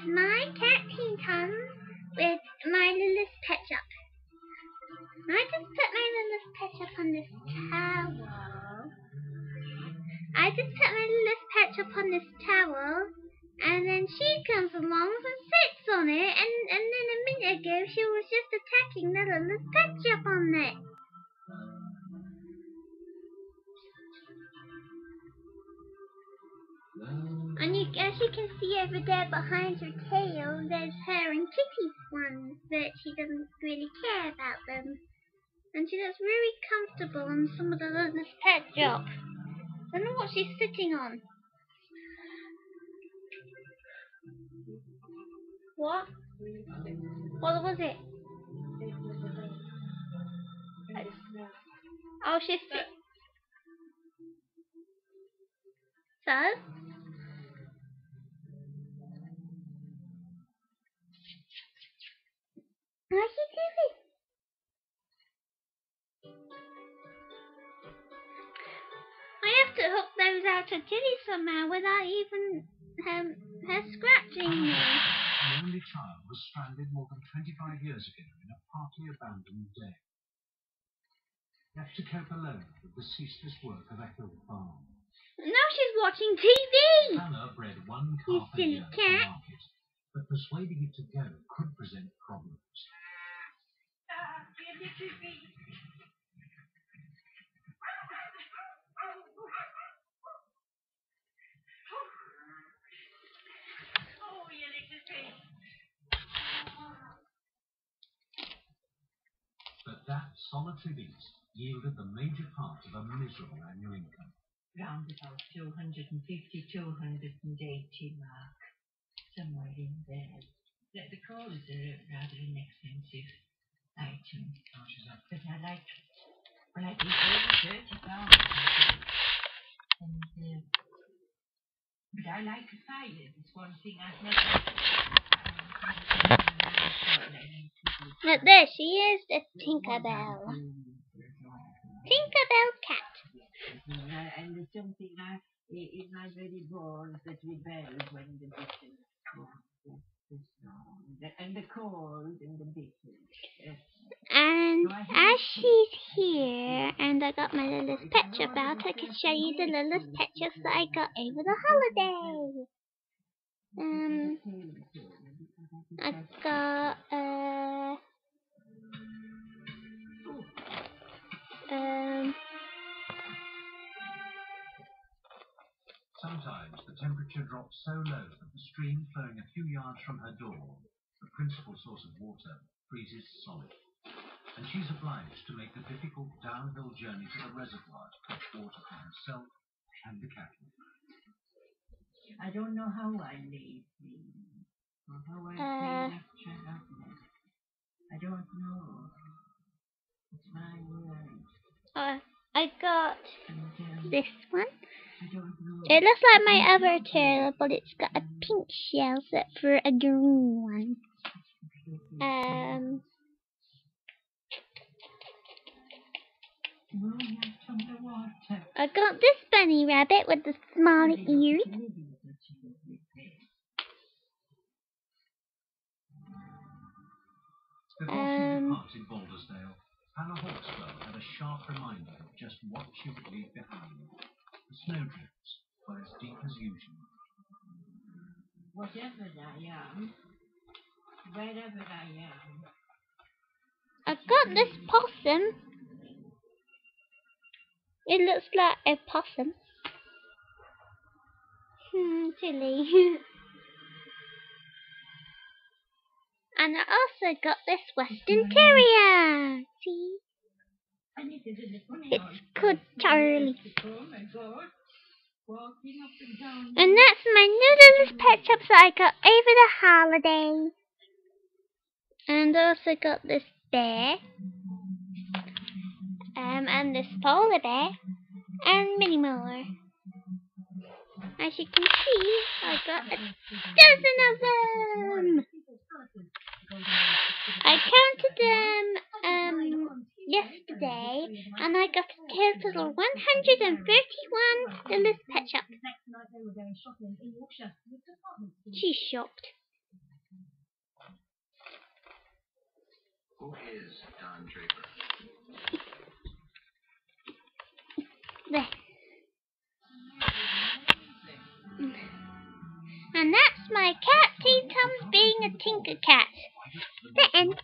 is my cat Teen Tom with my Littlest Pet Shop. I just put my Littlest Pet Shop on this towel. I just put my Littlest Pet Shop on this towel, and then she comes along and sits on it, and, and then a minute ago she was just attacking the Littlest Pet Shop on it. You, as you can see over there behind her tail, there's her and Kitty's ones, but she doesn't really care about them. And she looks really comfortable on some of the Littlest Pet Shop. I don't know what she's sitting on. What? What was it? Oh, she's. So? To hook those out to Tilly somehow without even um, her scratching me. The only child was stranded more than 25 years ago in a partly abandoned den. Left to cope alone with the ceaseless work of a hill farm. Now she's watching TV. Hannah bred one You calf a silly year for cat. market, but persuading it to go could present problems. But that solitary beast yielded the major part of a miserable annual income. round about 250, 280 mark, somewhere in there. The, the clothes are rather an expensive item, How much is that? but I like, well, I think over 30 pounds. And, uh, but I like a fire. It's one thing I've never. Look, there she is, the Tinkerbell. Tinkerbell cat. And there's something in my very bones that rebels when the distance. And the cold and the bitter. And as she's here, and I got my Littlest pet shop out, I can show you the Littlest pet that I got over the holiday. Um, I got uh, um, Sometimes the temperature drops so low that the stream flowing a few yards from her door, the principal source of water, freezes solid. And she's obliged to make the difficult downhill journey to the reservoir to fetch water for herself and the cattle. I don't know how I live, or how I Uh. I don't know. It's my word. uh, I got this one. I don't know. It looks like my other tail, but it's got a pink shell set for a green one. Um, No, not from the water. I got this bunny rabbit with the small ears. Um, she departed Baldersdale, Hannah Hauxwell had a sharp reminder of just what she would leave behind. The snowdrifts were as deep as usual. Whatever I am, wherever I am, I got this possum. It looks like a possum. Hmm, silly. and I also got this Western Terrier. See? It's good, Charlie. and that's my new little pet shops that I got over the holidays. And I also got this bear. Um, and this polar bear. And many more. As you can see, I got a dozen of them. I counted them um, yesterday and I got a total of 131 in this pet shop. She shopped. Who is Don Draper? there. And that's my cat, Tea Tums, being a tinker cat. The end.